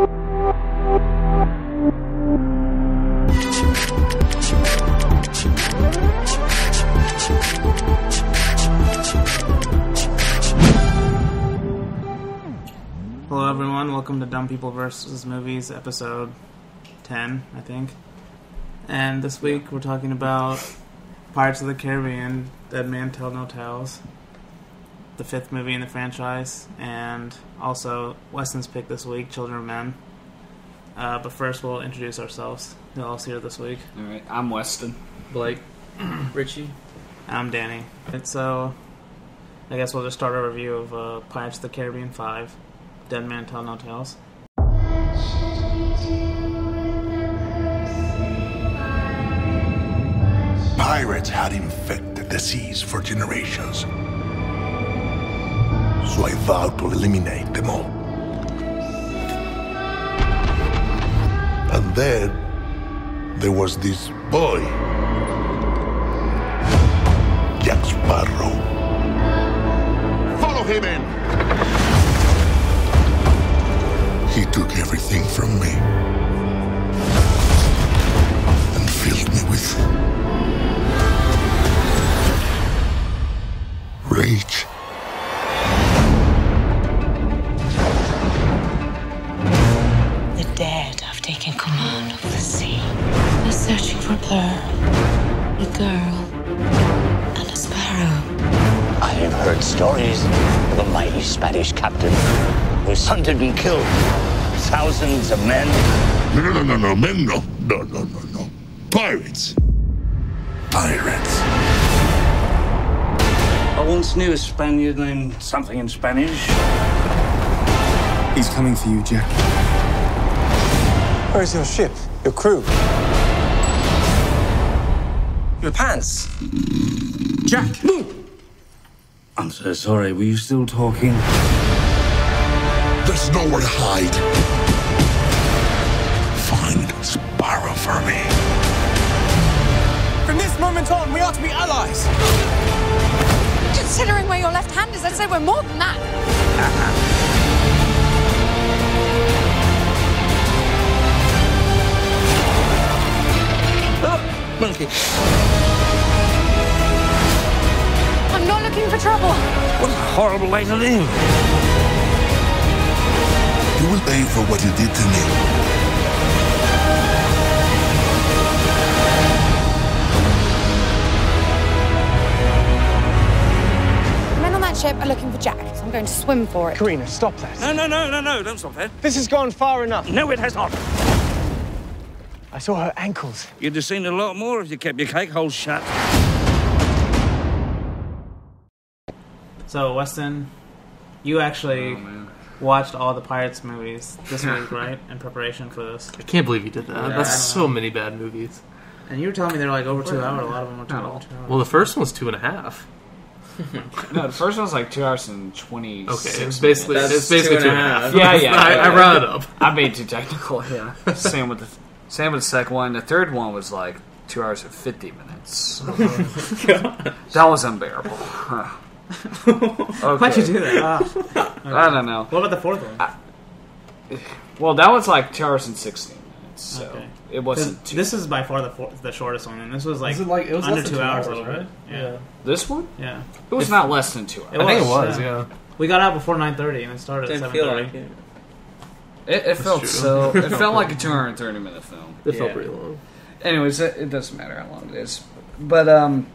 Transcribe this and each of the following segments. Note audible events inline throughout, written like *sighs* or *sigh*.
Hello, everyone. Welcome to Dumb People vs. Movies, episode 10, I think. And this week we're talking about Pirates of the Caribbean, Dead Man Tell No Tales, the fifth movie in the franchise, and also Weston's pick this week, Children of Men. Uh, but first, we'll introduce ourselves. Who else here this week? All right, I'm Weston. Blake, *clears throat* Richie. I'm Dany. And so, I guess we'll just start our review of uh, Pirates of the Caribbean 5, Dead Man Tell No Tales. Pirates had infected the seas for generations. So I vowed to eliminate them all. And then there was this boy, Jack Sparrow. Follow him in! He took everything from me and filled me with rage. Searching a a girl, and a sparrow. I have heard stories of a mighty Spanish captain who hunted and killed thousands of men. No, no, no, no, no, men, no. No, no, no, no. Pirates. Pirates. I once knew a Spaniard named something in Spanish. He's coming for you, Jack. Where's your ship? Your crew? Your pants? Jack! I'm so sorry. Were you still talking? There's nowhere to hide. Find Sparrow for me. From this moment on, we are to be allies. Considering where your left hand is, I'd say we're more than that. *laughs* Monkey. I'm not looking for trouble. What a horrible way to live. You will pay for what you did to me. The men on that ship are looking for Jack, so I'm going to swim for it. Carina, stop that. No, no, no, no, no. Don't stop there. This has gone far enough. No, it has not. I saw her ankles. You'd have seen a lot more if you kept your cake holes shut. So, Weston, you actually oh, watched all the Pirates movies this week, *laughs* right? In preparation for this. I can't believe you did that. Yeah, That's so many bad movies. And you were telling me they're like over two hours. A lot of them are two, over two hours. Well, the first one was two and a half. *laughs* No, the first one's like two hours and twenty. Okay, it's basically minutes. it's basically two and a half. Yeah, yeah. *laughs* I, I yeah. rounded up. I made too technical. Yeah. same with the same with the second one. The third one was like two hours and fifty minutes. *laughs* that was unbearable. Huh. okay. Why'd you do that? *laughs* Ah. I don't know. What about the fourth one? Well, that was like two hours and sixteen minutes. So Okay. it 'Cause wasn't. Too, this is by far the four, the shortest one, and this was like, like- it was under two two hours, hours, a right? bit. Yeah, this one. yeah. It was not less than two hours. I think it was, was. yeah. Yeah. We got out before nine thirty, and it started at Didn't seven feel thirty. like it. It, it felt true. so. *laughs* It felt like a two hundred and thirty minute film. It felt pretty long. Anyways, it, it doesn't matter how long it is. But um,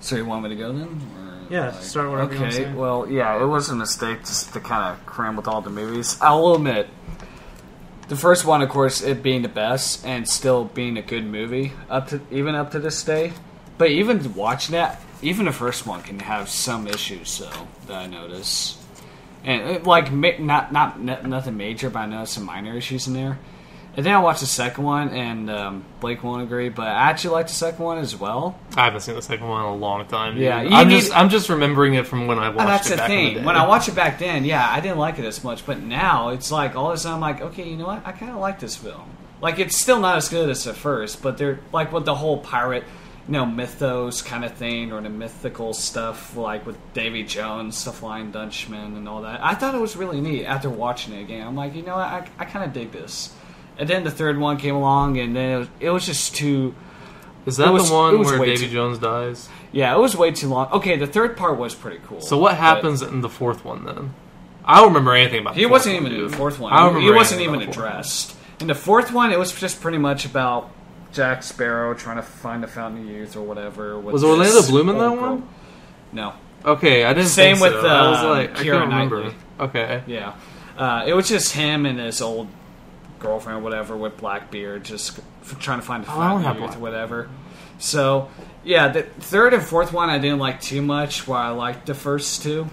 so you want me to go then? Or, Yeah, start wherever Okay. Well, yeah, it was a mistake just to kind of cram with all the movies. I will admit, the first one, of course, it being the best and still being a good movie up to even up to this day. But even watching that, even the first one can have some issues. So that I notice. And uh, like not not nothing major, but I noticed some minor issues in there. And then I watched the second one, and um, Blake won't agree, but I actually liked the second one as well. I haven't seen the second one in a long time. dude. Yeah, I'm need- just I'm just remembering it from when I watched And that's it the back in the. When I watched it back then, yeah, I didn't like it as much, but now it's like all of a sudden I'm like, okay, you know what? I kind of like this film. Like it's still not as good as the first, but they're like with the whole pirate know mythos kind of thing or the mythical stuff like with Davy Jones, the Flying Dutchman, and all that. I thought it was really neat after watching it again. I'm like, you know, what? I I kind of dig this. And then the third one came along, and then it was, it was just too. Is that was- the one where Davy too- Jones dies? Yeah, it was way too long. Okay, the third part was pretty cool. So what happens in the fourth one then? I don't remember anything about. The He wasn't even in the fourth one. I don't He- he wasn't even addressed. In the fourth one, it was just pretty much about Jack Sparrow trying to find the Fountain of Youth or whatever. Was Orlando Bloom in that girl. one? No. Okay, I didn't. Same think with so. I was uh, like, I can't remember. Knightley. Okay. Yeah, uh, it was just him and his old girlfriend or whatever with Blackbeard, just f- trying to find the Oh, Fountain of Youth or whatever. So, yeah, the third and fourth one I didn't like too much, while I liked the first two.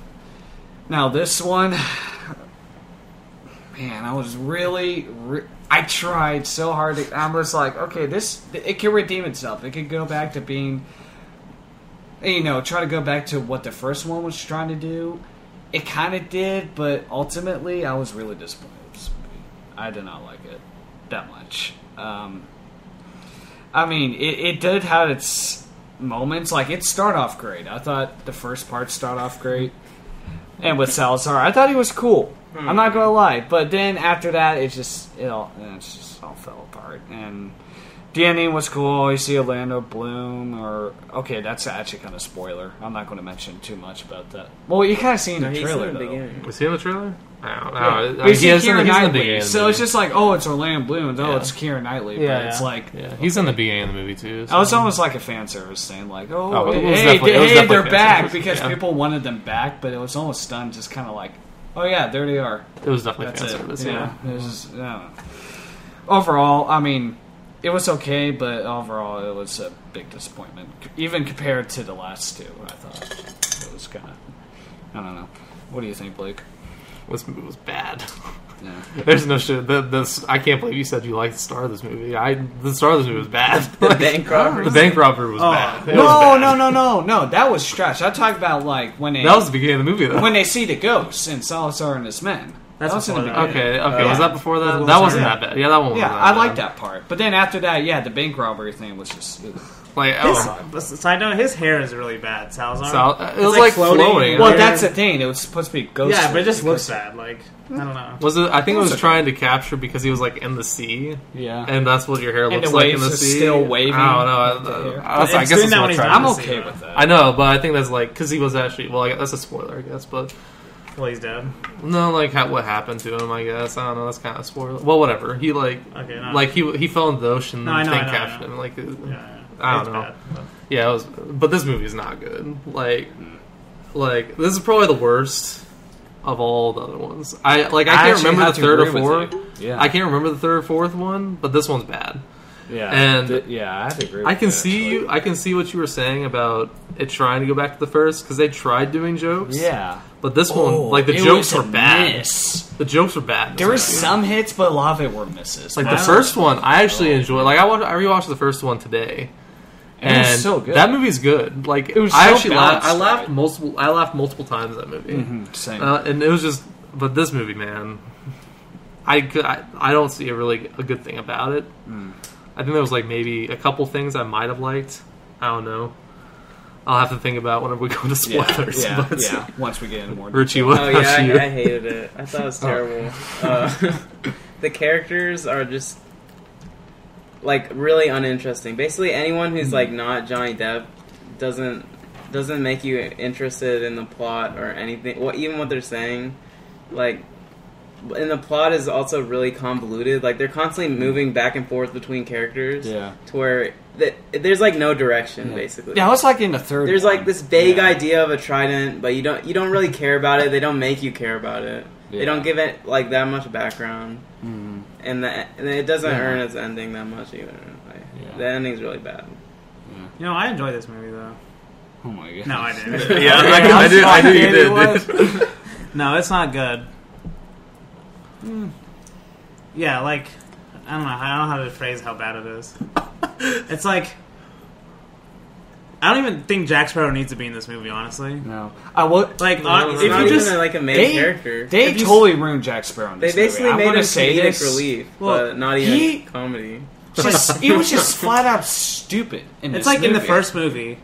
Now this one, *sighs* man, I was really, re- I tried so hard. To, I was like, okay, this it can redeem itself. It could go back to being, you know, try to go back to what the first one was trying to do. It kind of did, but ultimately, I was really disappointed. I did not like it that much. Um, I mean, it, it did have its moments. Like it started off great. I thought the first part started off great, and with Salazar, I thought he was cool. I'm not gonna lie, but then after that, it just it all it just all fell apart. And the ending was cool. You see Orlando Bloom, or okay, that's actually kind of spoiler. I'm not going to mention too much about that. Well, you kind of seen in the trailer in the though. beginning. Was he in the trailer? I don't know. Yeah. I- But I- you he is in the- he's in the beginning so it's just like, oh, it's Orlando Bloom. Oh, Yeah. it's Keira Knightley. Yeah, but it's yeah. like, Yeah, he's in the beginning of the movie too. So. I was almost like a fan service thing, like, oh, Oh, it was hey, definitely- it was hey, they're back service, because yeah. people wanted them back, but it was almost done, just kind of like, oh yeah, there they are. It was definitely That's fan it. service, Yeah, yeah. it was just, I. Overall, I mean, it was okay, but overall, it was a big disappointment, even compared to the last two. I thought it was kind of, I don't know. What do you think, Blake? This movie was bad. *laughs* Yeah. There's no shit. The, this, I can't believe you said you liked the star of this movie. I the star of this movie was bad. *laughs* The bank *laughs* robbery. The bank robbery was Oh, bad. It no, was bad. no, no, no, no. That was stretch. I talked about like when they That was the beginning of the movie, though. when they see the ghosts and Salazar and his men. That's that was in the before that. beginning. Okay, okay. Was that before that? That wasn't Smith. that bad. Yeah, that one. Yeah, wasn't I that like that part. But then after that, yeah, the bank robbery thing was just. ugh. Like, His, oh, but side note, his hair is really bad. Salazar. Sal- it was like floating. Well, that's the thing. It was supposed to be ghost. yeah, but it just looks bad. Like I don't know. was it? I think it was okay. trying to capture because he was like in the sea, Yeah. and that's what your hair looks like in the sea. still waving I don't know. I, hair. I, I It's guess doing that's what when he's trying not I'm to in the say. sea, okay though. with that. I know, but I think that's like because he was actually well. Like, that's a spoiler, I guess. But Well, he's dead. no, like how, what happened to him? I guess I don't know. That's kind of spoiler. Well, whatever. He like Okay, no. like he he fell into the ocean. No, I know, thing I know, I captured know. him. Like Yeah, yeah. I don't It's know. bad, but- Yeah, it was, but this movie is not good. Like, like this is probably the worst of all the other ones. I like I, I can't actually remember the third or fourth. Yeah. I can't remember the third or fourth one, but this one's bad. Yeah, And th- yeah, I have to agree. With I can that, see actually. you. I can see what you were saying about it trying to go back to the first because they tried doing jokes. Yeah, but this Oh, one, like the jokes was were bad. miss. The jokes were bad. There were some hits, but a lot of it were misses. Like I the first one, I actually enjoyed. Like I watched, I rewatched the first one today, And it was so good. That movie's good. Like It was I so actually laughed. I laughed right? multiple. I laughed multiple times at that movie, Mhm, same. Uh, and it was just. But this movie, man, I, could, I I don't see a really a good thing about it. Mm. I think there was like maybe a couple things I might have liked. I don't know. I'll have to think about whenever we go into Yeah, spoilers. yeah, but yeah. Once we get into more, Richie, detail. what Oh about yeah, you? I, I hated it. I thought it was *laughs* Oh. terrible. Uh, *laughs* the characters are just like really uninteresting. Basically, anyone who's like not Johnny Depp doesn't doesn't make you interested in the plot or anything. Well, even what they're saying, like. And the plot is also really convoluted. Like they're constantly moving back and forth between characters. Yeah. To where th- there's like no direction, basically. Yeah, it's like in the third. There's one. like this vague Yeah. idea of a trident, but you don't you don't really care about it. They don't make you care about it. Yeah. They don't give it like that much background, Mhm. And the, and it doesn't Yeah. earn its ending that much either. Like, Yeah. The ending's really bad. You know, I enjoyed this movie though. Oh my god. No, I didn't. *laughs* Yeah, I- I did- I knew you did, no, it's not good. Hmm. Yeah, like I don't know. I don't know how to phrase how bad it is. it's like I don't even think Jack Sparrow needs to be in this movie. Honestly, No, I would like No, uh, if not you even just like a main they, character. They If you- totally ruined Jack Sparrow. In They basically movie. I'm made gonna him say comedic this. relief, Well, but not even he- comedy. *laughs* just it was just *laughs* flat out stupid. In It's this like in the first movie.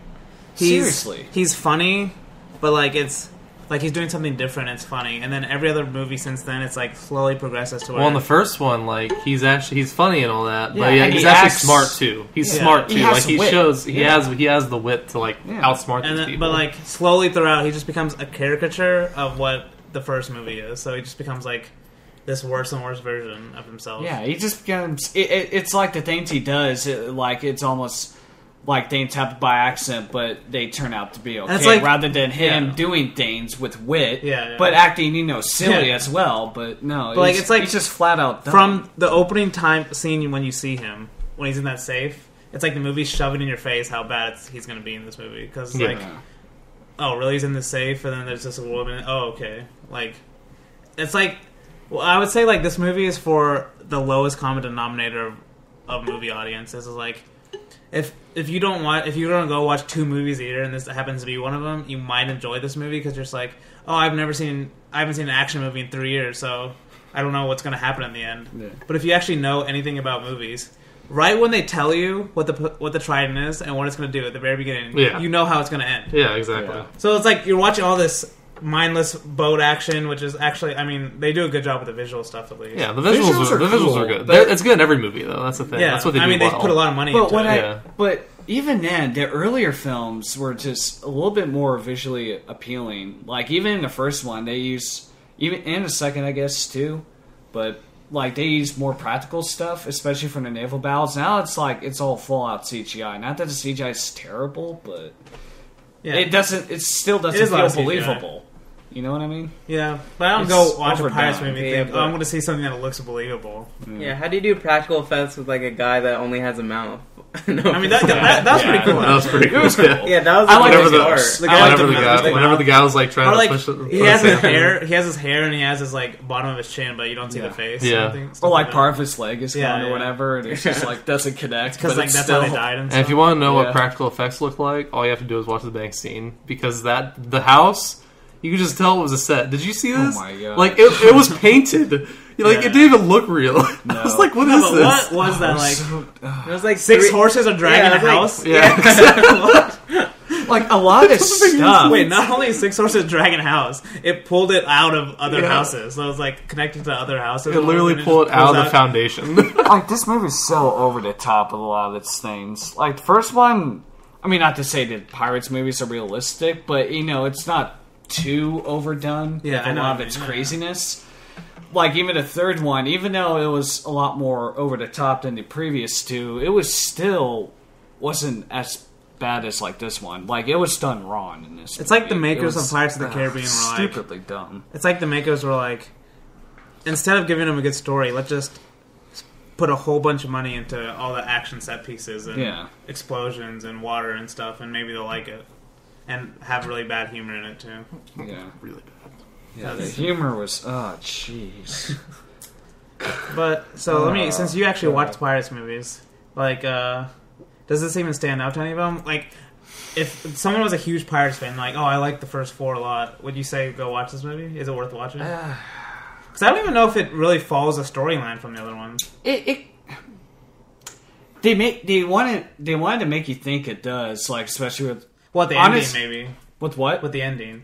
He's, Seriously. he's funny, but like it's like he's doing something different. It's funny, and then every other movie since then, it's like slowly progresses to Well, in the first one, like he's actually he's funny and all that, Yeah, but yeah, and he's he actually acts- smart too. He's Yeah. smart He too. has like he wit. shows he Yeah. has he has the wit to like Yeah. outsmart and these then, people. but like slowly throughout, he just becomes a caricature of what the first movie is. So he just becomes like this worse and worse version of himself. Yeah, he just becomes. It, it, it's like the things he does. It, like it's almost like things happen by accident, but they turn out to be okay. it's like- rather than him yeah. doing things with wit, Yeah, yeah. but acting, you know, silly Yeah. as well. But no, But, like, it's like- he's just flat out dumb. from the opening time scene when you see him when he's in that safe. It's like the movie's shoving in your face how bad it's, he's going to be in this movie because Yeah. like, oh really? He's in the safe, and then there's just a woman. Oh okay, like it's like well, I would say like this movie is for the lowest common denominator of, of movie audiences. Is like if if you don't want if you're gonna go watch two movies a year and this happens to be one of them, you might enjoy this movie because you're just like, oh, I've never seen I haven't seen an action movie in three years, so I don't know what's gonna happen in the end. Yeah. But if you actually know anything about movies, right when they tell you what the what the trident is and what it's gonna do at the very beginning, Yeah. you know how it's gonna end. yeah, exactly. Yeah. So it's like you're watching all this mindless boat action, which is actually, I mean, they do a good job with the visual stuff at least. Yeah, the visuals, Visuals are, are the visuals cool, are good. but- They're- it's good in every movie though. That's the thing. Yeah, That's what they I do mean, well. they put a lot of money But into when it. I, Yeah. but even then, the earlier films were just a little bit more visually appealing. Like even in the first one, they use even in the second, I guess too. But like they use more practical stuff, especially from the naval battles. Now it's like it's all full out CGI. Not that the CGI is terrible, but yeah. it doesn't. It still doesn't is a lot feel of CGI. believable. You know what I mean? Yeah, but I don't It's go watch a overdone. Pirates movie and Yeah, think, oh, but- I'm going to see something that looks believable. Yeah, how do you do practical effects with like a guy that only has a mouth? *laughs* no, I mean, that, that, that was pretty cool. *laughs* That was pretty cool. *laughs* Yeah. yeah, that was I a like good Whenever the, part. The guy whenever with the the- guy, the- whenever the guy was like trying Or to push it, he has his hair, he has his hair, and he has his like bottom of his chin, but you don't see Yeah. the face. Yeah. something- stuff Or like part of his leg is Yeah, gone or yeah. whatever, and it's just like doesn't connect. because but like that's still, how they died. And, And if stuff. you want to know Yeah. what practical effects look like, all you have to do is watch the bank scene because that the house you could just tell it was a set. Did you see oh this? Oh my God. Like it, it was *laughs* painted. Like Yeah. it didn't even look real. *laughs* I was like, what No, is this? what was that like? It was like Six three- horses are dragging Yeah, a it was like- house. Yeah. *laughs* like a lot of stuff. Wait, not only six horses dragging a house, it pulled it out of other Yeah. houses. So it was like connected to other houses. It literally And pulled it out pulls of the foundation. like this movie's so over the top with a lot of its things. Like the first one, I mean, not to say that pirates movies are realistic, but you know, it's not too overdone. Yeah, with I a know lot of its yeah. craziness. Like even the third one, even though it was a lot more over the top than the previous two, it was still wasn't as bad as like this one. Like it was done wrong in this. It's like the makers was, of Pirates of the ugh, Caribbean were like- stupidly dumb. It's like the makers were like, instead of giving them a good story, let's just put a whole bunch of money into all the action set pieces and Yeah. explosions and water and stuff, and maybe they'll like it. And have really bad humor in it too. Yeah, *laughs* really bad. yeah. The That's- humor was oh jeez. *laughs* But so let me, Uh, since you actually watch Pirates movies, like, uh, does this even stand out to any of them? Like, if someone was a huge Pirates fan, like, oh, I like the first four a lot, would you say go watch this movie? Is it worth watching? Because I don't even know if it really follows a storyline from the other ones. it, it they make they wanted they wanted to make you think it does like especially with What the Honest- ending, maybe with what with the ending.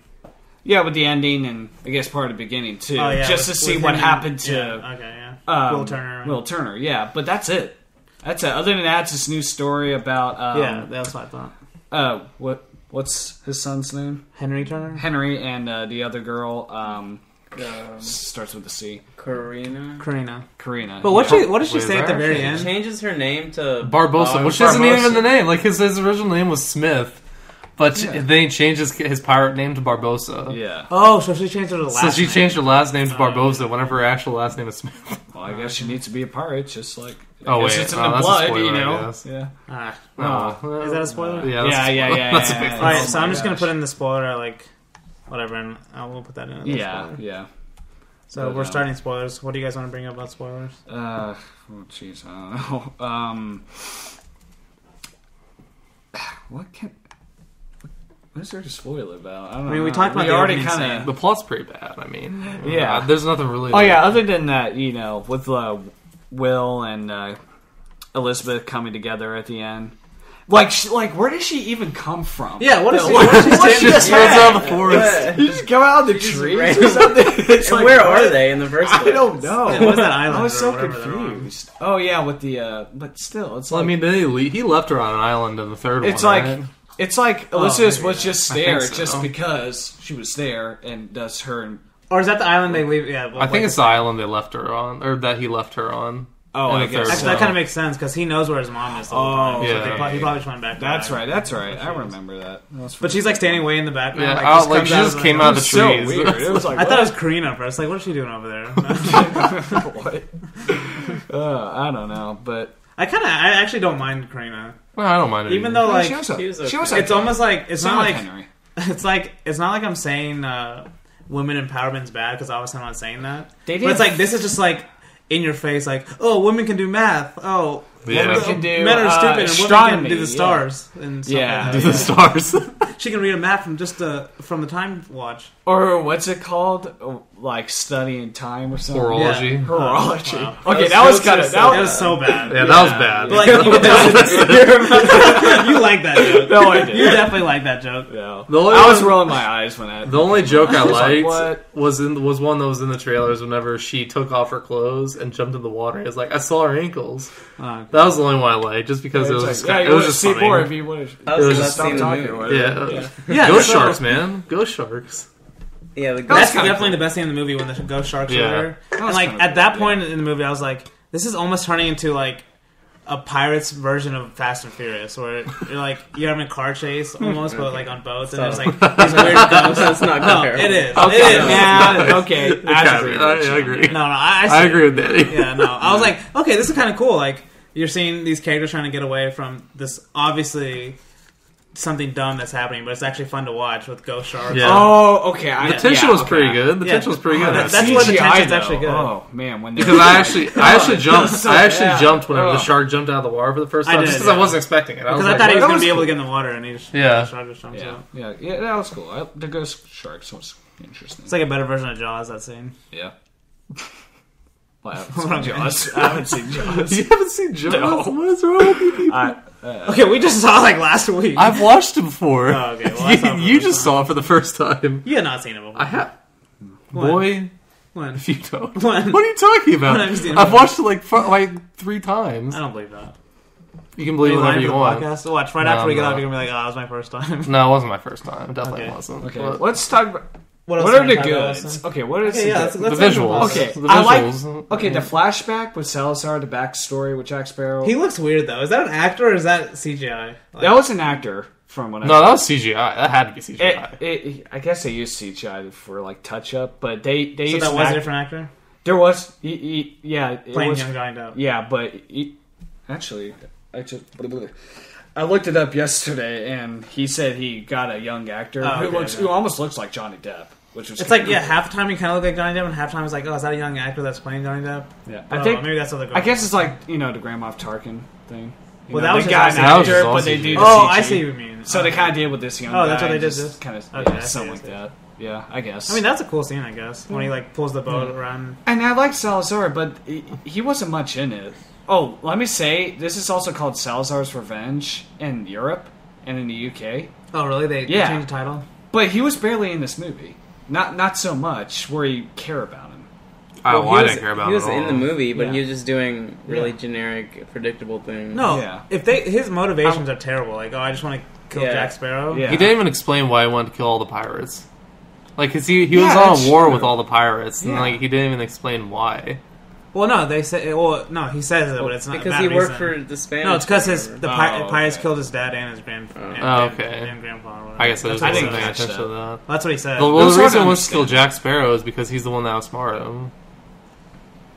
yeah with the ending and I guess part of the beginning too Oh, yeah, just with- to see with what him happened to yeah, okay, yeah. um, Will Turner. Will Turner yeah but that's it that's it other than that it's this new story about um, yeah, that's what I thought. uh what what's his son's name Henry Turner. Henry and uh, the other girl um starts with a C Carina. Carina. Carina But what she what does she Wait, say at the very She end? changes her name to Barbossa, Bar- which isn't Barbossa. even the name. Like his, his original name was Smith, but Yeah. they changed his, his pirate name to Barbossa. yeah Oh, so she changed her last. So she name. changed her last name to Barbossa whenever her actual last name is Smith. well I guess she needs to be a pirate just like I Oh, wait. it's in Oh, the that's a blood spoiler, you I know guess. yeah Ah. Oh, Is that a spoiler? Yeah, that's Yeah, a yeah, spoiler. yeah, *laughs* That's a yeah, yeah. All right, Oh so I'm just gonna put in the spoiler, like whatever, and I will put that in. as yeah spoiler. yeah So But, we're um, starting spoilers. What do you guys want to bring up about spoilers? Uh, oh jeez, I don't know. *laughs* Um, *sighs* what can? What is there to spoil about? I, don't I mean, we talked about we the already opening kind of. The plot's pretty bad. I mean, Yeah. uh, there's nothing really. Oh like- yeah, other than that, you know, with uh, Will and uh, Elizabeth coming together at the end. Like, she, like, where does she even come from? Yeah, what is she- Like, what is she what standing- just Yeah. out of the forest? Yeah. You just come out of the She trees or something. *laughs* It's And like, where what? are they in the first I don't know. Yeah, what's that island I was so whatever they're on? confused. Oh yeah, with the uh, but still, it's Well, I mean, they le- he left her on an island in the third it's one. like right? It's like Oh, Elizabeth maybe, was just there so. just because she was there and does her. And, Or is that the island they leave? Yeah, well, I think it's the island they left her on, or that he left her on. Oh, I guess Actually, one. that kind of makes sense because he knows where his mom is. The whole Oh, time, so yeah. they probably, he probably just went back. that's that. right. That's right. I remember that. But she's like standing way in the background. Yeah, like, out- just like, she out just of, came out of the so weird. It was *laughs* like I thought it was what? Carina first. Like, what is she doing over there? *laughs* what? *laughs* Uh, I don't know, but I kind of, I actually don't mind Carina, Well, I don't mind it. even either. though like she was, She was she was okay. it's almost like it's Same not like Henry. *laughs* it's like it's not like I'm saying uh, women empowerment's bad because obviously I'm not saying that. They but it's did- like this is just like in your face, like oh, women can do math. Oh, Yeah. women can do, men are uh, stupid and women can astronomy, do the yeah. stars and stuff Yeah. like Do that. the stars. *laughs* She can read a map from just uh, from the time watch. Or what's it called? Like studying time or something. Horology. Yeah. Horology. Wow. Okay, that was kind are of so that It was was so bad. yeah, that was bad. But like even *laughs* though you like that joke. No, I did. You definitely like that joke. Yeah. The only I was one- rolling my eyes when I. The only joke I *laughs* was like, liked was in was one that was in the trailers. Whenever she took off her clothes and jumped in the water, it was like I saw her ankles. Oh, That was the only one I liked, just because it was It's just, like, yeah, it was wanna just see funny. more if you want to. That was It was just best scene in the talking movie. or whatever. Yeah, Yeah, Ghost sharks, man, ghost sharks. Yeah, the That's ghost kinda definitely cool. the best thing in the movie when the ghost sharks Yeah. are there. That And like kinda at cool, that yeah. point in the movie, I was like, this is almost turning into like a pirates version of Fast and Furious, where you're like you're having a car chase almost, but like on boats, and there's like *laughs* these weird ghosts. That's not no, comparable. it is. Okay, It is. yeah, okay. *laughs* Okay, I I, agree. I agree. No, no, I, I, I see agree with Dany. Yeah, no, I was like, okay, this is kind of cool. Like you're seeing these characters trying to get away from this obviously something dumb that's happening, but it's actually fun to watch with ghost sharks. Yeah. Oh, okay. I, The tension yeah, was okay. pretty good. The Yeah. tension was pretty oh, good. That- that's where the CGI, tension's though. actually good. Oh man, when because I actually, *laughs* I actually oh, jumped. so I actually bad. jumped whenever the oh. shark jumped out of the water for the first I time, did, just because I wasn't expecting it. I Because was I like, thought he was that going was to be able to get in the water, and he just Yeah. the shark just jumps Yeah, out. yeah, yeah. That was cool. I, the ghost sharks was interesting. It's like a better version of Jaws. That scene. yeah. *laughs* Well, *laughs* I haven't seen Jaws. I haven't seen Jaws. you haven't seen Jaws? No. What is wrong with you people? I, uh, Okay, we just saw like last week. I've watched it before. Oh, okay. Well, I saw it you just first saw it for the first time. you had not seen it before. I have. Boy, When? if you don't. *laughs* When? What are you talking about? When have seen I've watched it like fu- like three times. I don't believe that. You can believe whatever you for the want. podcast? Watch right No, after we get I'm out. not. You're gonna be like, "Oh, it was my first time." No, it wasn't my first time. It definitely Okay. wasn't. okay, But let's talk about What, what are the we talk about, goods. Austin? Okay, what is Okay, the yeah, good- let's, the let's talk about visuals. it. Okay, the I like- visuals. Okay, the flashback with Salazar, the backstory with Jack Sparrow. He looks weird though. Is that an actor or is that CGI? Like, that was an actor from when I No, that was CGI. That had to be CGI. It, it, I guess they used CGI for like touch up, but they they so used that an was a different actor There was, he, he, yeah, it playing was, young Johnny Depp. yeah, but he, actually, I just I looked it up yesterday, and he said he got a young actor Oh, who okay, looks okay. who almost looks like Johnny Depp, which was It's like yeah, half the time he kind of look like Johnny Depp, and half the time it's like, oh, is that a young actor that's playing Johnny Depp? yeah. I I think maybe that's what they're going. I guess it's like you know the Grand Moff Tarkin thing. You Well, know, that was they just got an That was actor, just but they do. CGI. The Oh, CG. I see what you mean. So they kind of did with this young Oh, that's what they did, just just- kind of Okay, yeah, something I like that. Yeah, I guess. I mean, that's a cool scene, I guess, when he like pulls the boat around. And I like Salazar, but he, he wasn't much in it. Oh, let me say, this is also called Salazar's Revenge in Europe and in the UK. Oh, really? They, they Yeah. changed the title. But he was barely in this movie. Not not so much where you care about him. Oh, Well, I he was, didn't care about him. He was at in the movie, but Yeah. he was just doing really Yeah. generic, predictable things. No, Yeah. if they his motivations are terrible. Like, oh, I just want to kill Yeah. Jack Sparrow. Yeah. He didn't even explain why he wanted to kill all the pirates. Like, cause he he was on a war true. with all the pirates, and Yeah. like he didn't even explain why. Well, no, they say. Well, no, he says it, but it's not because that he worked reason. for the Spanish. No, it's because his the whatever. pi- Oh, pirates killed his dad and his grand. and, Oh, and- okay. And grandpa. Or whatever. I guess I That's just what he wasn't paying said. attention to that. That's what he said. The, well, the reason to was to kill. Jack Sparrow is because he's the one that outsmarted him.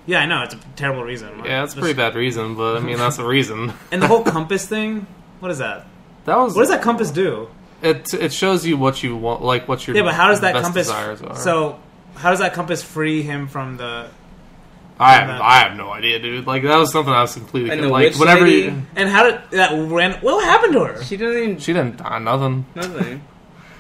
Yeah, I know it's a terrible reason. Yeah, that's a pretty bad reason, but I mean that's a reason. *laughs* And the whole compass thing. What is that? That was What does that compass do? It it shows you what you want, like what your Yeah, but how does that compass? So, how does that compass free him from the? I have that- I have no idea, dude. Like that was something I was completely And the like witch whenever lady? you, And how did that ran? What happened to her? She doesn't even she didn't die nothing. nothing.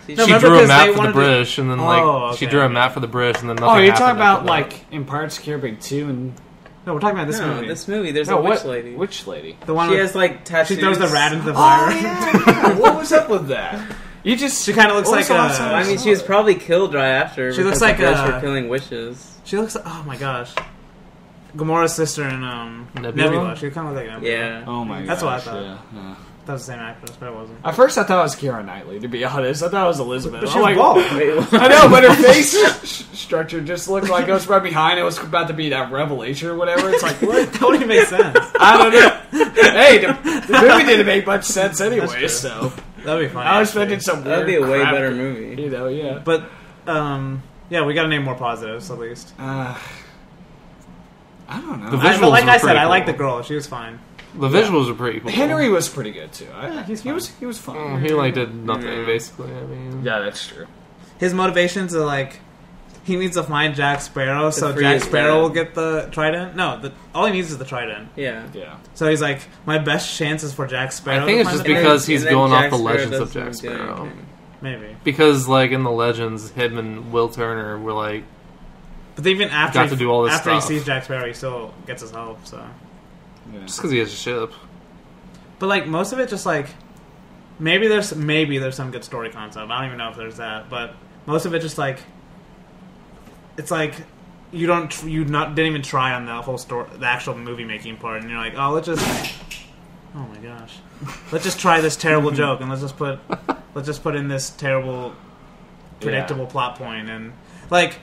She, No, she remember drew a 'cause map they for the wanted to- British, and then like Oh, she okay, drew a okay. map for the British, and then oh, nothing. Oh, you're happened talking about after that. like in Pirates of the Caribbean 2 and No, we're talking about this no, movie. this movie. There's No, a witch what- lady. Witch lady. The one she with- has like tattoos. She throws the rat into the Oh fire. yeah, *laughs* what was up with that? You just She kind of looks What like was the last a. time I mean, she was probably killed right after. She looks because like the Brits a- were uh, killing witches. She looks. Oh my gosh. Gamora's sister in um, Nebula? Nebula. She kind of looks like Nebula. Yeah. Oh my god. That's what I thought. Yeah, yeah. That was the same actress, but it wasn't. At first, I thought it was Keira Knightley. To be honest, I thought it was Elizabeth. But she I'm was like, bald. *laughs* I know, but her face *laughs* structure just looked like it was right behind. It was about to be that revelation or whatever. It's like, what? *laughs* That don't even make sense. I don't know. hey, the, the movie didn't make much sense anyway, so That'd be funny. I was actually. expecting some. That'd be a way better movie. You know, yeah. But um, yeah, we got to name more positives at least. Uh, I don't know. The I, visuals but like were I said, pretty I like the girl. She was fine. The visuals are pretty cool. Henry was pretty good too. I, Yeah, he's he was he was fun. Mm, he like did nothing Yeah. basically. I mean, Yeah, that's true. His motivations are like he needs to find Jack Sparrow, so free Jack Sparrow dad. will get the trident. No, the, all he needs is the trident. Yeah. Yeah. So he's like, my best chance is for Jack Sparrow. I think it's just because he's And then going off the Sparrow legends of Jack Sparrow. maybe. Because like in the legends, him and Will Turner were like, But even after Got he, to do all this after he sees Jack Sparrow, he still gets his help. So, yeah. just because he has a ship. but like most of it, just like maybe there's maybe there's some good story concept. I don't even know if there's that, but most of it just like it's like you don't tr- you not didn't even try on the whole story, the actual movie making part, and you're like, oh, let's just oh my gosh, let's just try this terrible *laughs* joke and let's just put let's just put in this terrible predictable plot point and like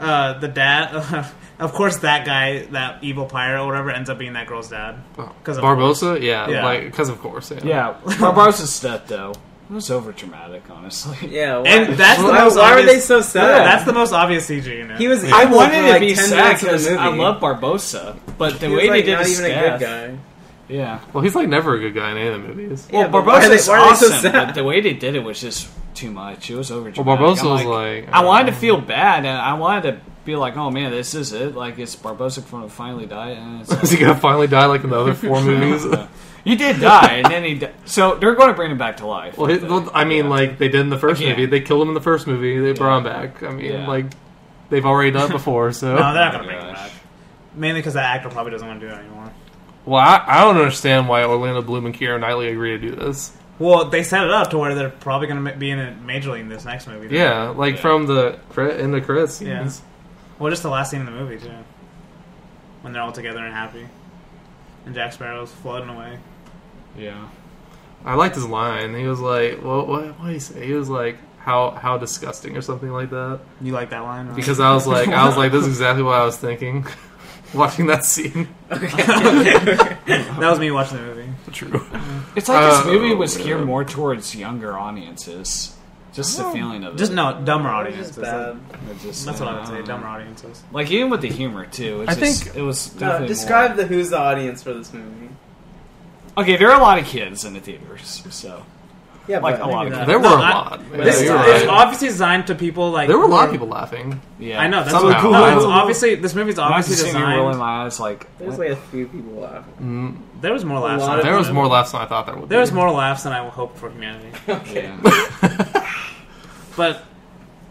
uh, the dad. *laughs* of course, that guy, that evil pirate or whatever, ends up being that girl's dad. Because Barbossa, yeah, Yeah. like because of course, yeah. Yeah, *laughs* Barbossa's death though it was over dramatic, honestly. *laughs* Yeah. Why, And that's the why, most why were obvious- they so sad? That's the most obvious CG in it. He was. I wanted for to be 10 sad minutes the because I love Barbossa, but the He was, way like, they did not his even a good guy. Yeah. Well, he's like never a good guy in any of the movies. Yeah, Well, but why are they- Barbossa's why are they so awesome, sad? but the way they did it was just too much. It was over. Well, Barbossa was like, I wanted to uh, feel bad, and I wanted to be like, "Oh man, this is it. Like, it's Barbossa going to finally die." And it's *laughs* is he gonna finally die like in the other four *laughs* movies? He did die, and then he. Di- so they're going to bring him back to life. Well, he, well, I mean, Yeah. like they did in the first Again. movie. They killed him in the first movie. They brought him back. I mean, Yeah. like they've already done it before. So, *laughs* no, they're not Oh gonna my bring him gosh. back. Mainly because that actor probably doesn't want to do it anymore. Well, I, I don't understand why Orlando Bloom and Keira Knightley agree to do this. Well, they set it up to where they're probably going to be in a major league in this next movie. Yeah, like Yeah. from the cre- in the credits. Yeah. scenes. Well, just the last scene in the movie too, when they're all together and happy, and Jack Sparrow's floating away. Yeah. I liked his line. He was like, "What? What? What did he say?" He was like, "How? How disgusting?" or something like that. You like that line? right? Because I was like, I was like, this is *laughs* exactly what I was thinking, *laughs* watching that scene. Okay. *laughs* that was me watching the movie. True. It's like this Uh, movie was yeah. geared more towards younger audiences. Just the feeling of Just it. no dumber It's audiences. just bad. It just- That's what I would uh, say. Dumber audiences. Like even with the humor too. It's I just, think- it was No, definitely describe more- the who's the audience for this movie. Okay, there are a lot of kids in the theaters, so Yeah, Like but a lot of maybe kids. There No, were a I- lot. Yeah, This you're it's right. obviously designed to people like. There were a lot of people laughing. yeah. I know that's Somehow. what, no, it's obviously this movie's When I was obviously sitting rolling designed. my eyes like There's what? like a few people laughing. Mm, There was more laughs. than I there was thought. more laughs than I thought there would. Be. There was more laughs than I hoped for Humanity. *laughs* yeah. *laughs* But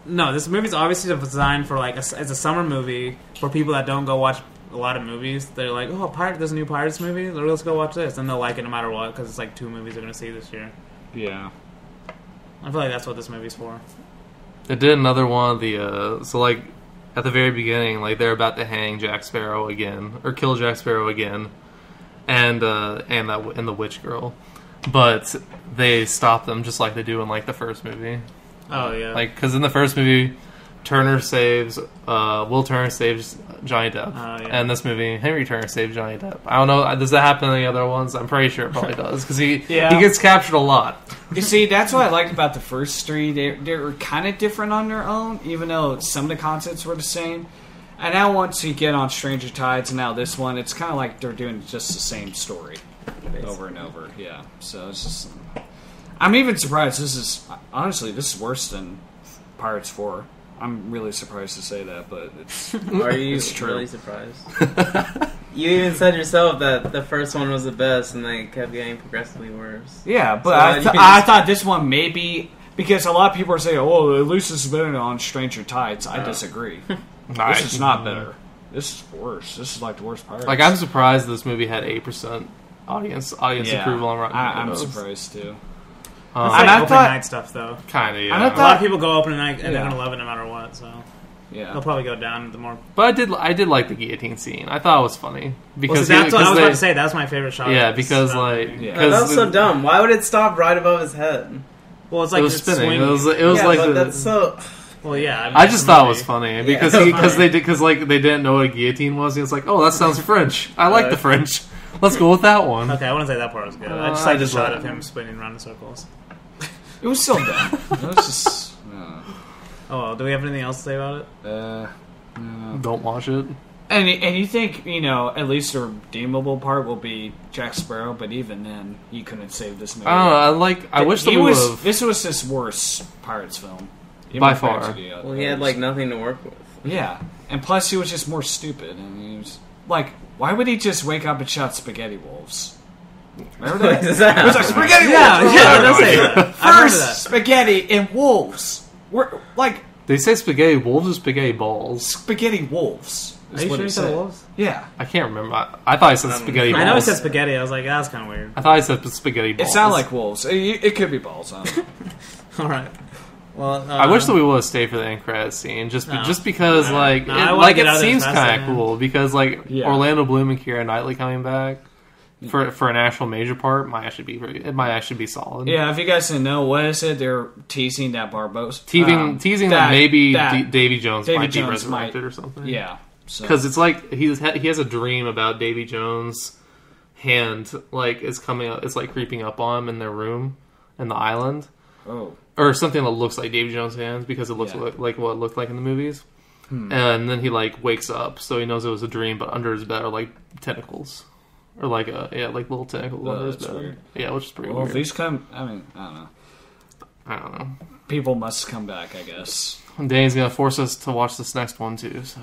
no, this movie's obviously designed for like a, it's a summer movie for people that don't go watch a lot of movies. They're like, oh, pirate, there's a new Pirates movie. Let's go watch this, and they'll like it no matter what because it's like two movies they're gonna see this year. Yeah. I feel like that's what this movie's for. It did another one of the uh, so like at the very beginning, like they're about to hang Jack Sparrow again or kill Jack Sparrow again, and uh, and that and the witch girl, but they stop them just like they do in like the first movie. Oh yeah, Like because in the first movie, Turner saves uh, Will Turner saves Johnny Depp, Oh, yeah. and this movie Henry Turner saves Johnny Depp. I don't know. Does that happen in the other ones? I'm pretty sure it probably *laughs* does because he Yeah. he gets captured a lot. You see, that's what I liked about the first three. They they were kind of different on their own, even though some of the concepts were the same. And now once you get on Stranger Tides, and now this one, it's kind of like they're doing just the same story over and over. Yeah, so it's just. I'm even surprised. This is honestly this is worse than Pirates Four. I'm really surprised to say that, but it's *laughs* Are you It's *laughs* true. really surprised? you even said yourself that the first one was the best, and they kept getting progressively worse. Yeah, but So I, that th- you- I thought this one maybe because a lot of people are saying, "Oh, at least this is better on Stranger Tides." I disagree. *laughs* This is not better. This is worse. This is like the worst part. Like I'm surprised this movie had eight percent audience audience Yeah. approval on Rotten I, I'm Tomatoes. surprised too. Um, It's like And I opening thought- night stuff though. Kind of, yeah. And I A lot of people go opening night and they're Yeah. gonna love it no matter what. So Yeah. they'll probably go down the more. but I did I did like the guillotine scene. I thought it was funny Well, because see, that's what I was they- about to say. That was my favorite shot. Yeah, because uh, like movie. Yeah. No, that was because so dumb. Why would it stop right above his head? Well, it's like it was spinning. swinging. It was it was yeah, like but the, that's so. Well, yeah. I, mean, I just a thought it was funny because it's because they did because like they didn't know what a guillotine was. He was like, "Oh, that sounds *laughs* French. I like Uh, the French. Let's go with that one." Okay, I wouldn't say that part was good. I Uh, just I like the just shot of him spinning around in circles. It was so dumb. it was just. Uh, Oh, well, do we have anything else to say about it? uh, no. Don't watch it. And and you think you know at least the redeemable part will be Jack Sparrow, but even then he couldn't save this movie. I don't know. I like. I wish the he movie was. would've- This was his worst Pirates film Even By compared far. to the Well, he had others. like nothing to work with. Yeah, and plus he was just more stupid, and he was like, why would he just wake up and shout spaghetti wolves? Remember *laughs* that? What that It was like spaghetti Yeah, wolves. yeah, I it does have say no that. idea. I remember First that. spaghetti and wolves. We're like They say spaghetti wolves or spaghetti balls. spaghetti wolves. Is Are you what sure he he said wolves? Yeah, I can't remember. I, I thought I said Um, spaghetti balls. I know he said spaghetti. I was like, that's kind of weird. I thought I said spaghetti it balls. sounded like wolves. It, it could be balls. I don't know. *laughs* All right. Well, uh, I wish that we would have stayed for the end credits scene, just be, No. just because No. like No, it, wanna like get it of there seems fast, kind of yeah. cool because like Yeah. Orlando Bloom and Keira Knightley coming back for for an actual major part might actually be pretty, it might actually be solid. yeah, if you guys didn't know, what is it? They're teasing that Barbossa, teasing um, teasing that, maybe that D- Davy Jones Davy might be Jones might- resurrected or something. Yeah, so because it's like he's he has a dream about Davy Jones' hand like is coming up, it's like creeping up on him in their room in the island. oh or something that looks like Davy Jones' hands because it looks Yeah. like, like what it looked like in the movies. Hmm. And then he like wakes up, so he knows it was a dream, but under his bed are like tentacles, or like a yeah, like little tentacles Oh, under his that's bed. weird. Yeah, which is pretty well, if weird. these come, I mean, I don't know. I don't know. People must come back, I guess. Dany's gonna force us to watch this next one too. So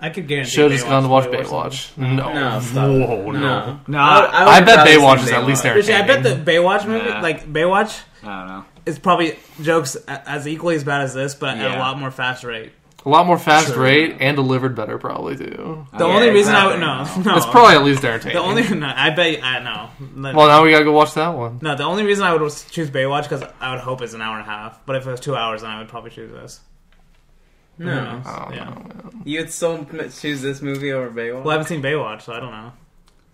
I could guarantee. should have just gone to watch probably Baywatch. worse than- No, No, stop. Whoa, no. No. No, I, I, I bet rather Baywatch see is at least Baywatch. Actually, I bet the Baywatch movie, Nah. like Baywatch, I don't know. is probably jokes a- as equally as bad as this, but at Yeah. a lot more fast rate. A lot more fast True. rate and delivered better, probably too. The Yeah, only reason I would no, *laughs* no, It's probably at least entertaining. the only. *laughs* No, I bet I know. Well, now we gotta go watch that one. no, the only reason I would choose Baywatch because I would hope it's an hour and a half. But if it was two hours, then I would probably choose this. No. knows? I don't yeah. know. You would still choose this movie over Baywatch? Well, I haven't seen Baywatch, so I don't know.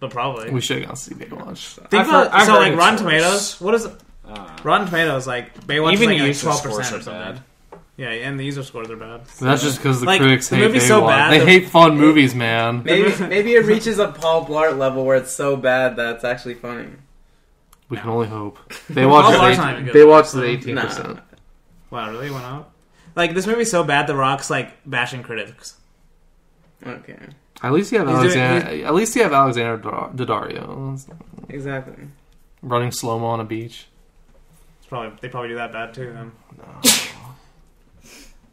But probably. We should have gone see Baywatch. Think I've about heard- so like Rotten. Tomatoes. What is it? Uh, Rotten Tomatoes like Baywatch Even is like, like twelve percent or something. bad. Yeah, and the user scores are bad. That's just because the Like, critics the hate movie's Baywatch. so bad, They the- hate fun movies, man. Maybe maybe it reaches a *laughs* Paul Blart level where it's so bad that it's actually funny. We can only hope. *laughs* Paul Baywatch Blart's is not 18, even good. Baywatch is eighteen percent. Wow, really went out. Like this movie's so bad, The Rock's like bashing critics. Okay, At least you have He's doing- Alexander. At least you have Alexander Dadar- Daddario exactly. running slow mo on a beach. It's probably they probably do that bad too then.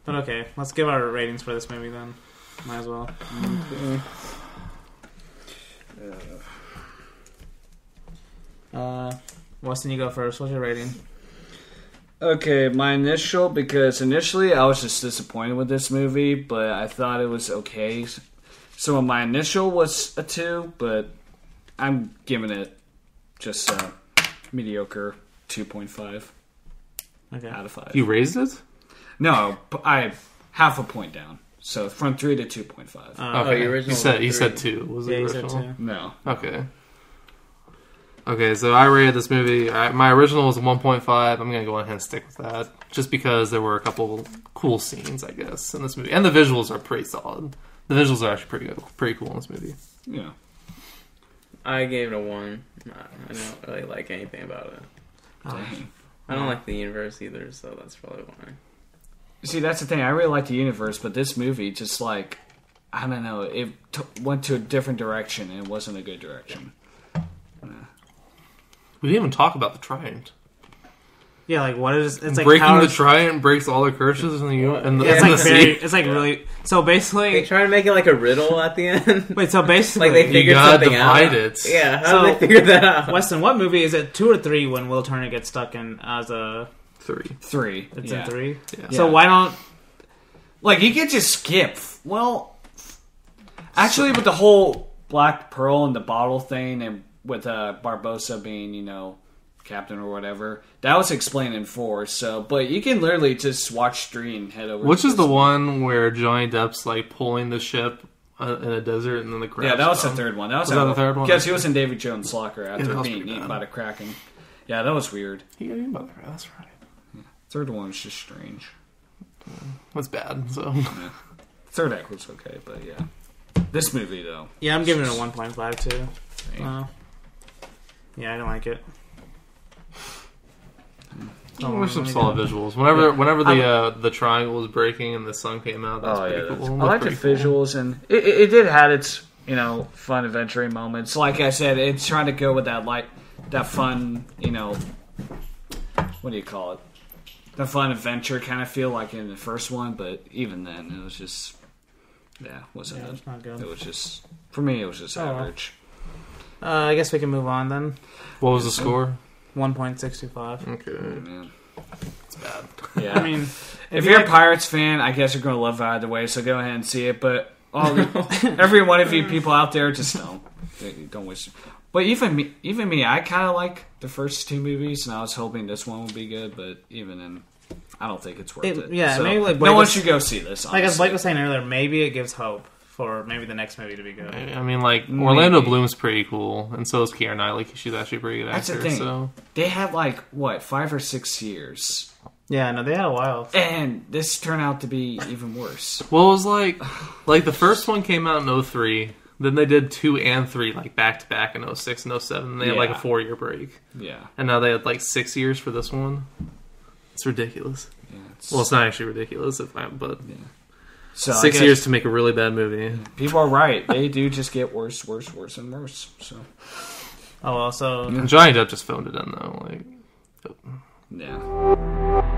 But okay, let's give our ratings for this movie then. Might as well. Uh, Weston, you go first. What's your rating? Okay, my initial because initially I was just disappointed with this movie, but I thought it was okay. So my initial was a two, but I'm giving it just a mediocre two point five Okay. out of five. You raised it. No, p- I half a point down. So from three to two point five. Uh, Oh, your original You said was you three. said two. Was yeah, it you said original? two. no, Okay. Okay, so I rated this movie. I, my original was 1.5. I'm gonna go ahead and stick with that, just because there were a couple cool scenes, I guess, in this movie, and the visuals are pretty solid. The visuals are actually pretty good, pretty cool in this movie. yeah. I gave it a one. I don't really like anything about it. Dang. I don't like the universe either, so that's probably why. See, that's the thing. I really like the universe, but this movie just like I don't know. It t- went to a different direction, and it wasn't a good direction. We didn't even talk about the Trident. Yeah, like what is it's like Breaking how the Trident breaks all the curses in the u- in the, Yeah, it's in like the very. sea. It's like really. So basically They basically, try to make it like a riddle at the end. *laughs* wait. So basically, like they figured gotta something divide out. it. Yeah, how So- did they figure that out? Weston, what movie is it? Two or three? When Will Turner gets stuck in as a. Three. Three. It's yeah. in three. Yeah. So why don't? Like you could just skip. Well, Actually, with the whole Black Pearl and the bottle thing, and with uh, Barbossa being, you know, captain or whatever, that was explained in four. So, but you can literally just watch three and head over. Which to is the this one where Johnny Depp's like pulling the ship uh, in a desert and then the crabs Yeah, that was the third one. That was, was that the third one? Because he was in Davy Jones' locker after that being eaten by the Kraken. Yeah, that was weird. He got eaten by the Kraken. That's right. Third one was just strange. That's bad. So Yeah. *laughs* Third act was okay, but yeah. This movie though. Yeah, I'm giving it a 1.5 too. Same. Uh, yeah, I don't like it. Oh, there's some let solid visuals. Whenever, Yeah. whenever the uh, the triangle was breaking and the sun came out, that was Oh pretty yeah, cool. that's- It I was like the pretty cool. visuals and it, it, it did had its you know fun adventuring moments. Like I said, it's trying to go with that light, that fun you know, what do you call it? The fun adventure kind of feel like in the first one, but even then it was just yeah, wasn't Yeah, it? it's not good. It was just for me, it was just Oh, well. average. Uh, I guess we can move on then. What was the score? 1.625. Okay, Man. it's bad. Yeah, I mean, if you you're like- a Pirates fan, I guess you're going to love it either way. So go ahead and see it. But all the, *laughs* every one of you people out there, just don't *laughs* don't waste. But even me, even me, I kind of like the first two movies, and I was hoping this one would be good. But even then, I don't think it's worth It- it. yeah, So, maybe like no Blake one was- should go see this. like as honestly. Blake was saying earlier, maybe it gives hope for maybe the next movie to be good. I mean, like Orlando Maybe. Bloom's Bloom's pretty cool, and so is Keira Knightley. She's actually a pretty good actor. That's the thing. So They had like what five or six years, Yeah, no, they had a while. and this turned out to be even worse. Well, it was like, like the first one came out in 03. Then they did two and three like back to back in 06 and 07. They had like a Yeah. four year break, Yeah, and now they had like six years for this one. It's ridiculous. yeah it's, Well, it's not actually ridiculous, if I, but so I six guess years to make a really bad movie. People are right. They do just get worse, worse, worse, and worse. So Oh, well, so And Johnny Depp just phoned it in though. Like, yeah.